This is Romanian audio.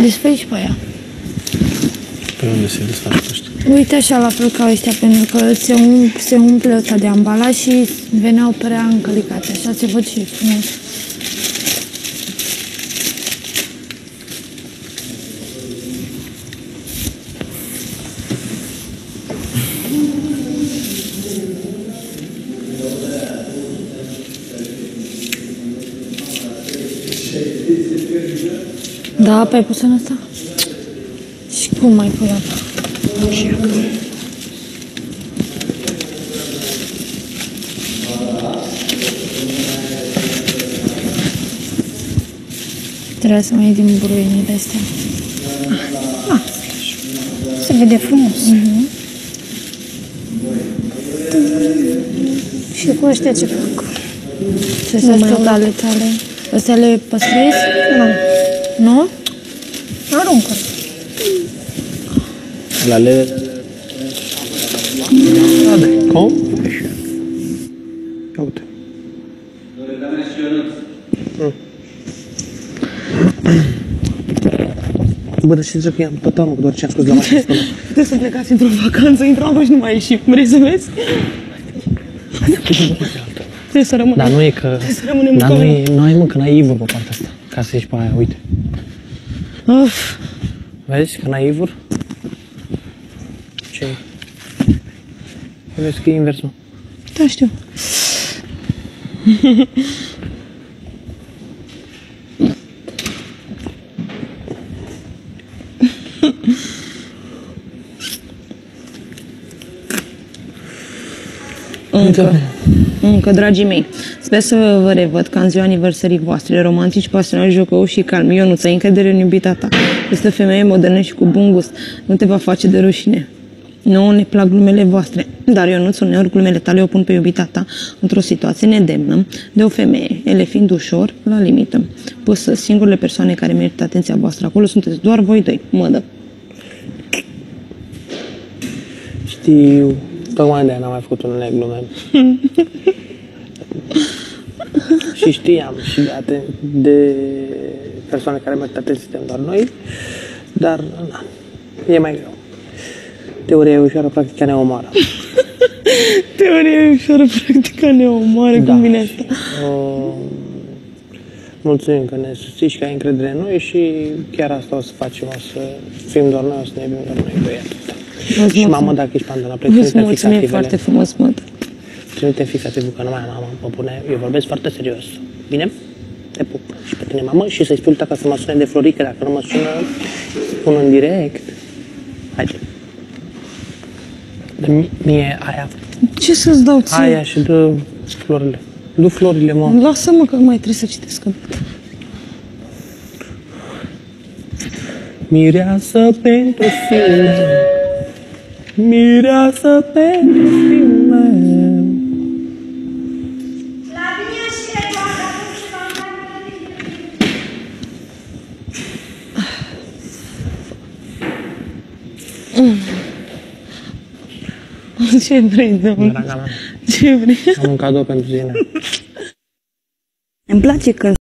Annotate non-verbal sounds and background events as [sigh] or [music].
Desfăi și pe ea. Pe unde se desfac ăștia? Uite așa la fel ca ăștia, pentru că se, um, se umple ăsta de ambalaj și veneau prea încălicate. Așa se văd și frumos. Da, apa ai pus în asta? Și cum mai pui apa? Trebuie să mai iei din buruienile astea. Ah, se vede frumos. Și cu ăștia ce fac? Trebuie să tot ale tale. Astea le păstrezi? Nu, Nu? aruncă. La le... Da, Cum? Ia uite. Bă, dar știți că i-am tot anul, doar ce am scos la mașină [laughs] spune. Puteți să plecați într-o vacanță, intrăm și nu mai ieșim. Vrei să vezi? Trebuie să rămânem. Dar nu e că... Să rămânem Dar nu acolo. e, nu ai mă, că n-ai ivor pe partea asta. Ca să ieși pe aia, uite. Of. Vezi că n-ai ivor? Ce Vezi că e invers, mă. Da, știu. [laughs] Încă, încă, dragii mei, sper să vă revăd ca în ziua aniversării voastre, romantici, pasionați, jocăuși și calmi. Eu nu ți-ai încredere în iubita ta. Este o femeie modernă și cu bun gust. Nu te va face de rușine. Nu ne plac glumele voastre, dar eu nu sunt uneori glumele tale o pun pe iubita ta într-o situație nedemnă de o femeie, ele fiind ușor la limită. Păsă, singurele persoane care merită atenția voastră acolo sunteți doar voi doi, mădă. Știu. Tocmai de aia n-am mai făcut unele glume. [laughs] și știam și de, aten- de persoane care merită atenție suntem doar noi, dar na, e mai greu. Teoria e ușoară, practica ne omoară. [laughs] Teoria ușoară, practica ne omoară, cum vine asta? Uh, mulțumim că ne susțiți și că ai încredere în noi și chiar asta o să facem, o să fim doar noi, o să ne iubim doar noi doi atât. Vă Și mamă, dacă ești pandana, plec, Vă trimite mulțumim ficativele. foarte frumos, mădă. Trimite ficativul, că nu mai am mamă, mă pune, eu vorbesc foarte serios. Bine? Te pup. Și pe tine, mamă, și să-i spui lui tata să mă sune de Florica, dacă nu mă sună, spun în direct. Haide. Dă mie aia, Ce să-ți dau ție? aia și dă florile. Du florile, mă. Lasă-mă că mai trebuie să citesc. că- Mireasă pentru fiul Mireasă pentru fiul meu Ce vrei, domnule? Draga mea, Ce vrei? am un cadou pentru tine. Îmi place că